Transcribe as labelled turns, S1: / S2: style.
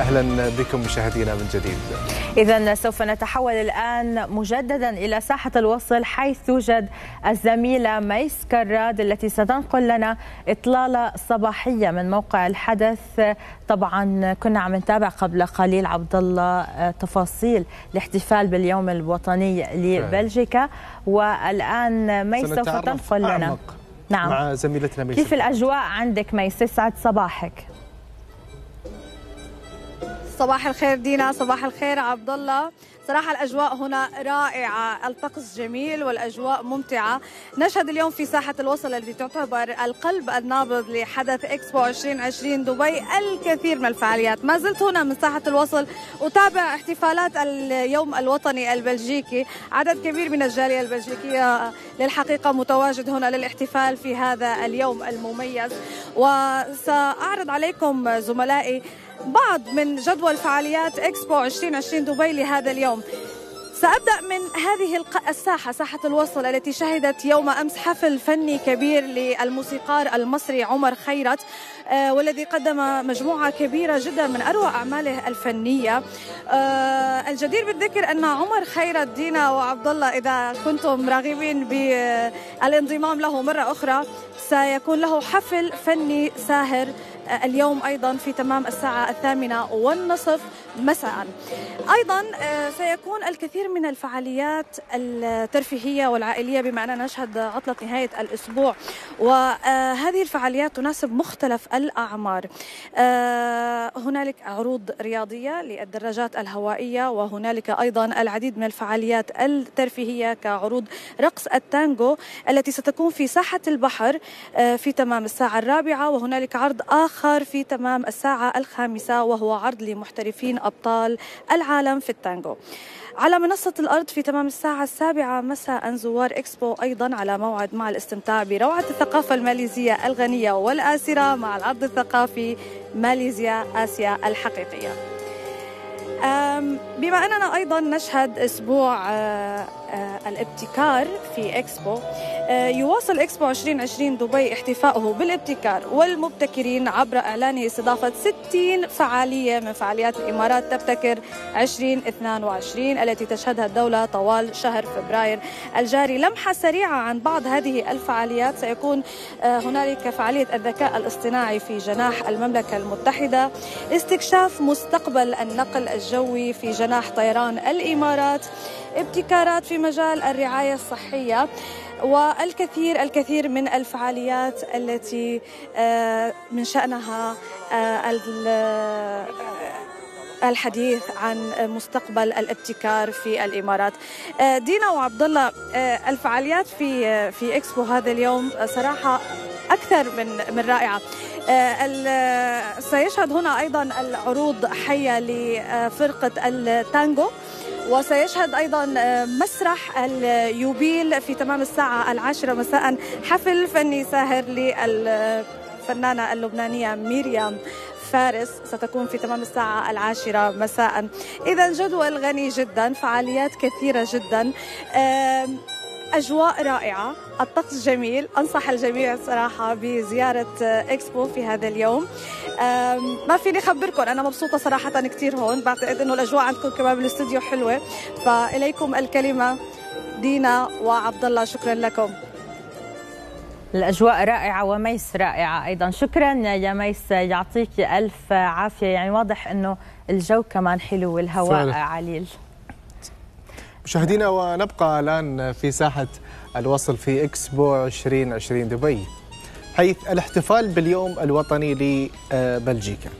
S1: أهلا بكم مشاهدينا من جديد.
S2: اذا سوف نتحول الآن مجددا إلى ساحة الوصل حيث توجد الزميلة ميس كراد التي ستنقل لنا إطلالة صباحية من موقع الحدث. طبعا كنا عم نتابع قبل قليل عبد الله تفاصيل الاحتفال باليوم الوطني لبلجيكا. والآن ميس سوف تنقل لنا.
S1: نعم. مع زميلتنا ميس
S2: كيف الأجواء عندك ميس يسعد صباحك.
S3: صباح الخير دينا صباح الخير عبد الله صراحة الأجواء هنا رائعة الطقس جميل والأجواء ممتعة. نشهد اليوم في ساحة الوصل التي تعتبر القلب النابض لحدث إكسبو 2020 دبي الكثير من الفعاليات. ما زلت هنا من ساحة الوصل أتابع احتفالات اليوم الوطني البلجيكي. عدد كبير من الجالية البلجيكية للحقيقة متواجد هنا للاحتفال في هذا اليوم المميز. وسأعرض عليكم زملائي بعض من جدول فعاليات إكسبو 2020 دبي لهذا اليوم. سأبدأ من هذه الساحة ساحة الوصل التي شهدت يوم أمس حفل فني كبير للموسيقار المصري عمر خيرت والذي قدم مجموعة كبيرة جدا من أروع أعماله الفنية. الجدير بالذكر أن عمر خيرت دينا وعبد الله إذا كنتم راغبين بالانضمام له مرة أخرى سيكون له حفل فني ساهر. اليوم أيضا في تمام الساعة الثامنة والنصف مساء. أيضا سيكون الكثير من الفعاليات الترفيهية والعائلية بما أننا نشهد عطلة نهاية الأسبوع. وهذه الفعاليات تناسب مختلف الأعمار. هنالك عروض رياضية للدراجات الهوائية وهنالك أيضا العديد من الفعاليات الترفيهية كعروض رقص التانجو التي ستكون في ساحة البحر في تمام الساعة الرابعة. وهنالك عرض آخر في تمام الساعة الخامسة وهو عرض لمحترفين أبطال العالم في التانجو. على منصة الأرض في تمام الساعة السابعة مساء زوار إكسبو أيضا على موعد مع الاستمتاع بروعة الثقافة الماليزية الغنية والآسرة مع العرض الثقافي ماليزيا آسيا الحقيقية. بما أننا أيضا نشهد أسبوع الابتكار في إكسبو يواصل إكسبو 2020 دبي احتفاؤه بالابتكار والمبتكرين عبر إعلانه استضافة 60 فعالية من فعاليات الإمارات تبتكر 2022 التي تشهدها الدولة طوال شهر فبراير الجاري. لمحة سريعة عن بعض هذه الفعاليات سيكون هنالك فعالية الذكاء الاصطناعي في جناح المملكة المتحدة استكشاف مستقبل النقل الجوي في جناح طيران الإمارات ابتكارات في مجال الرعاية الصحية. والكثير الكثير من الفعاليات التي من شأنها الحديث عن مستقبل الابتكار في الإمارات. دينا وعبد الله الفعاليات في في إكسبو هذا اليوم صراحة أكثر من من رائعة. سيشهد هنا أيضا العروض حية لفرقة التانجو وسيشهد أيضا مسرح اليوبيل في تمام الساعة العاشرة مساء. حفل فني ساهر للفنانة اللبنانية ميريام فارس ستكون في تمام الساعة العاشرة مساء. إذا جدول غني جدا فعاليات كثيرة جدا. أجواء رائعة. الطقس جميل. أنصح الجميع صراحة بزيارة إكسبو في هذا اليوم. ما فيني أخبركم أنا مبسوطة صراحة كثير هون. بعتقد أنه الأجواء عندكم كمان بالاستوديو حلوة. فإليكم الكلمة دينا وعبد الله شكرا لكم.
S2: الأجواء رائعة وميس رائعة أيضا. شكرا يا ميس. يعطيك ألف عافية. يعني واضح أنه الجو كمان حلو والهواء. عليل.
S1: مشاهدينا ونبقى الآن في ساحة الوصل في إكسبو 2020 دبي حيث الاحتفال باليوم الوطني لبلجيكا.